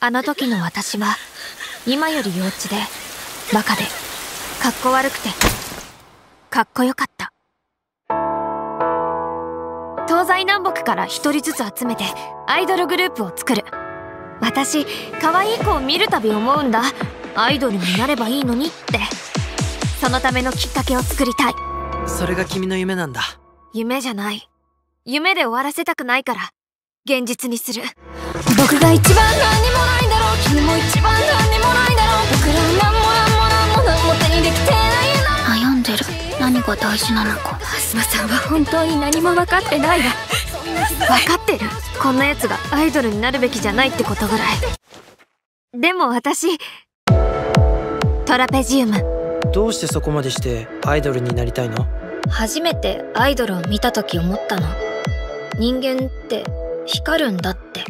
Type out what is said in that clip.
あの時の私は今より幼稚でバカでかっこ悪くてかっこよかった。東西南北から一人ずつ集めてアイドルグループを作る。私可愛い子を見るたび思うんだ。アイドルになればいいのにって。そのためのきっかけを作りたい。それが君の夢なんだ。夢じゃない。夢で終わらせたくないから現実にする。僕が一番が大事なのか。アスマさんは本当に何も分かってないわ。分かってる。こんなやつがアイドルになるべきじゃないってことぐらい。でも私トラペジウム。どうしてそこまでしてアイドルになりたいの？初めてアイドルを見た時思ったの。人間って光るんだって